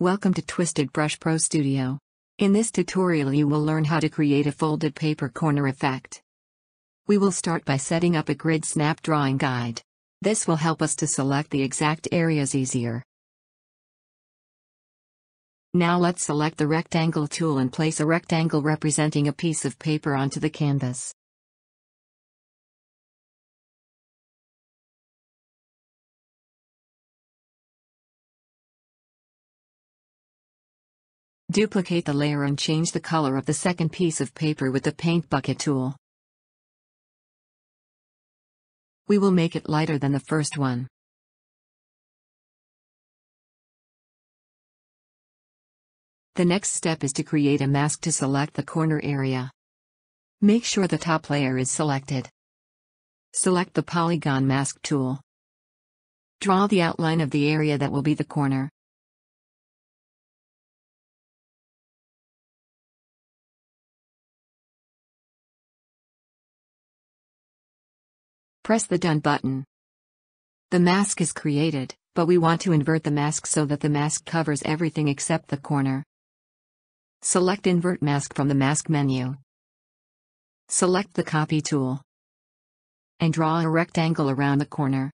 Welcome to TwistedBrush Pro Studio. In this tutorial you will learn how to create a folded paper corner effect. We will start by setting up a grid snap drawing guide. This will help us to select the exact areas easier. Now let's select the rectangle tool and place a rectangle representing a piece of paper onto the canvas. Duplicate the layer and change the color of the second piece of paper with the paint bucket tool. We will make it lighter than the first one. The next step is to create a mask to select the corner area. Make sure the top layer is selected. Select the Polygon Mask tool. Draw the outline of the area that will be the corner. Press the Done button. The mask is created, but we want to invert the mask so that the mask covers everything except the corner. Select Invert Mask from the Mask menu. Select the Copy tool. And draw a rectangle around the corner.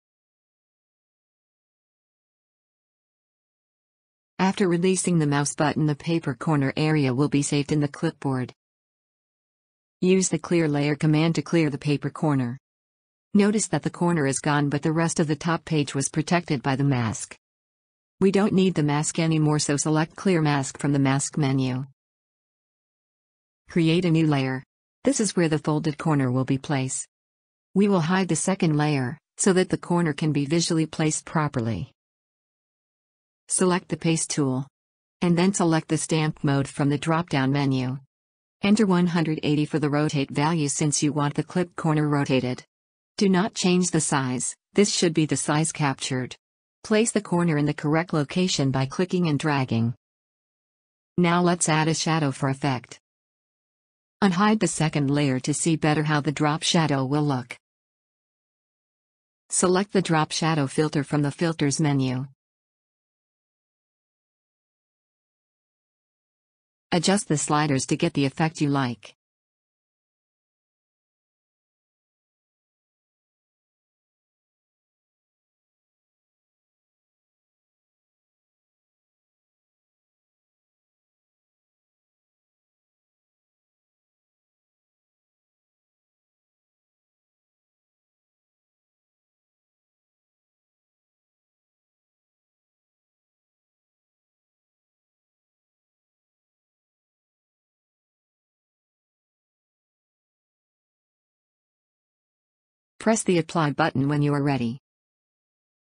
After releasing the mouse button the paper corner area will be saved in the clipboard. Use the Clear Layer command to clear the paper corner. Notice that the corner is gone but the rest of the top page was protected by the mask. We don't need the mask anymore so select Clear Mask from the Mask menu. Create a new layer. This is where the folded corner will be placed. We will hide the second layer, so that the corner can be visually placed properly. Select the Paste tool. And then select the Stamp mode from the drop-down menu. Enter 180 for the rotate value since you want the clip corner rotated. Do not change the size, this should be the size captured. Place the corner in the correct location by clicking and dragging. Now let's add a shadow for effect. Unhide the second layer to see better how the drop shadow will look. Select the drop shadow filter from the filters menu. Adjust the sliders to get the effect you like. Press the Apply button when you are ready.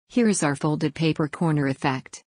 Here is our folded paper corner effect.